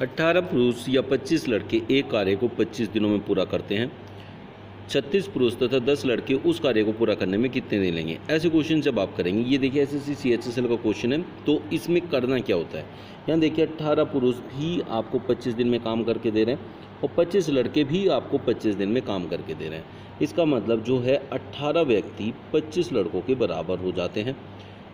अट्ठारह पुरुष या पच्चीस लड़के एक कार्य को पच्चीस दिनों में पूरा करते हैं। छत्तीस पुरुष तथा दस लड़के उस कार्य को पूरा करने में कितने दिन लेंगे? ऐसे क्वेश्चन जब आप करेंगे, ये देखिए एस एस सी का क्वेश्चन है तो इसमें करना क्या होता है? यहाँ देखिए अट्ठारह पुरुष भी आपको पच्चीस दिन में काम करके दे रहे हैं और पच्चीस लड़के भी आपको पच्चीस दिन में काम करके दे रहे हैं। इसका मतलब जो है अट्ठारह व्यक्ति पच्चीस लड़कों के बराबर हो जाते हैं।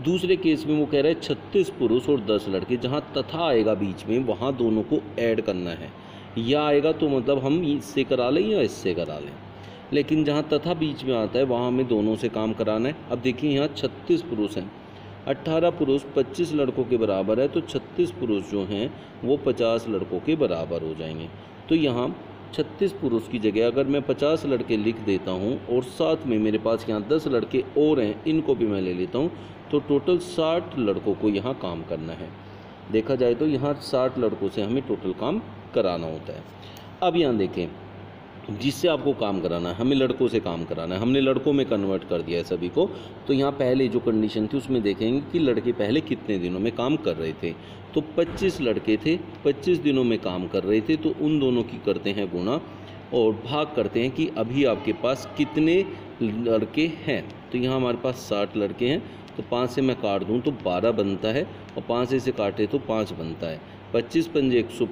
दूसरे केस में वो कह रहे हैं, छत्तीस पुरुष और दस लड़के, जहाँ तथा आएगा बीच में, वहाँ दोनों को ऐड करना है। या आएगा तो मतलब हम इससे करा लें या इससे करा लें। लेकिन जहाँ तथा बीच में आता है, वहाँ हमें दोनों से काम कराना है। अब देखिए यहाँ छत्तीस पुरुष हैं। अट्ठारह पुरुष पच्चीस लड़कों के बराबर है तो छत्तीस पुरुष जो हैं, वो पचास लड़कों के बराबर हो जाएँगे। तो यहाँ छत्तीस पुरुष की जगह अगर मैं पचास लड़के लिख देता हूँ और साथ में मेरे पास यहाँ दस लड़के और हैं, इनको भी मैं ले लेता हूँ तो टोटल साठ लड़कों को यहाँ काम करना है। देखा जाए तो यहाँ साठ लड़कों से हमें टोटल काम कराना होता है। अब यहाँ देखें जिससे आपको काम कराना है, हमें लड़कों से काम कराना है, हमने लड़कों में कन्वर्ट कर दिया है सभी को। तो यहाँ पहले जो कंडीशन थी, उसमें देखेंगे कि लड़के पहले कितने दिनों में काम कर रहे थे। तो 25 लड़के थे 25 दिनों में काम कर रहे थे तो उन दोनों की करते हैं गुणा और भाग करते हैं कि अभी आपके पास कितने लड़के हैं। तो यहाँ हमारे पास साठ लड़के हैं तो पाँच से मैं काट दूँ तो बारह बनता है और पाँच से काटे तो पाँच बनता है। पच्चीस पंजे एक सौ